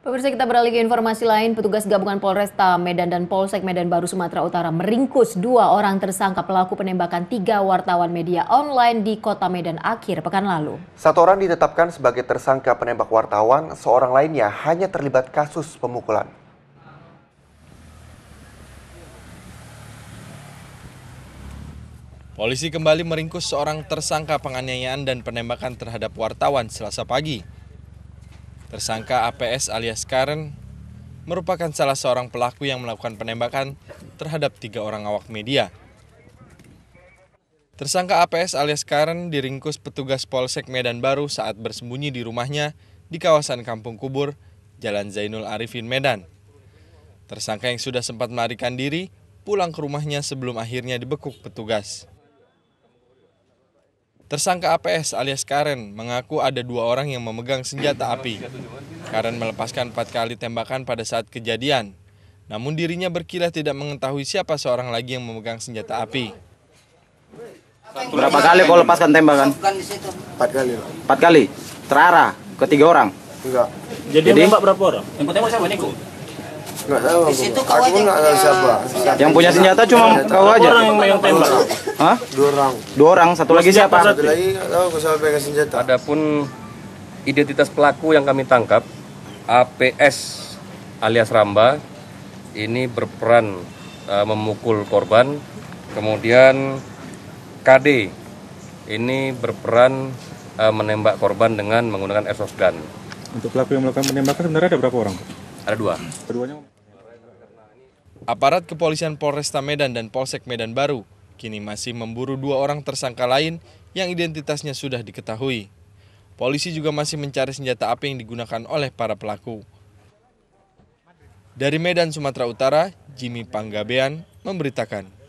Pemirsa kita beralih ke informasi lain, petugas gabungan Polresta Medan dan Polsek Medan Baru Sumatera Utara meringkus dua orang tersangka pelaku penembakan tiga wartawan media online di kota Medan akhir pekan lalu. Satu orang ditetapkan sebagai tersangka penembak wartawan, seorang lainnya hanya terlibat kasus pemukulan. Polisi kembali meringkus seorang tersangka penganiayaan dan penembakan terhadap wartawan selasa pagi. Tersangka APS alias Karen merupakan salah seorang pelaku yang melakukan penembakan terhadap tiga orang awak media. Tersangka APS alias Karen diringkus petugas Polsek Medan Baru saat bersembunyi di rumahnya di kawasan Kampung Kubur, Jalan Zainul Arifin, Medan. Tersangka yang sudah sempat melarikan diri pulang ke rumahnya sebelum akhirnya dibekuk petugas. Tersangka APS alias Karen mengaku ada dua orang yang memegang senjata api. Karen melepaskan empat kali tembakan pada saat kejadian. Namun dirinya berkilah tidak mengetahui siapa seorang lagi yang memegang senjata api. Berapa kali kau lepaskan tembakan? Empat kali. Empat kali. Terarah ke tiga orang. Enggak. Jadi, Jadi? yang nembak berapa orang? Yang tembak siapa Niko? Enggak tahu aku. Aku pun enggak tahu siapa. Yang punya senjata cuma kau aja. Orang yang tembak. Hah? Dua orang. Dua orang. Satu lagi siapa? Satu lagi tahu siapa pegang senjata. Adapun identitas pelaku yang kami tangkap, APS alias Ramba, ini berperan eh, memukul korban. Kemudian KD ini berperan eh, menembak korban dengan menggunakan airsoft gun. Untuk pelaku yang melakukan penembakan sebenarnya ada berapa orang? Ada dua. Keduanya Aparat kepolisian Polresta Medan dan Polsek Medan Baru kini masih memburu dua orang tersangka lain yang identitasnya sudah diketahui. Polisi juga masih mencari senjata api yang digunakan oleh para pelaku. Dari Medan, Sumatera Utara, Jimmy Panggabean memberitakan.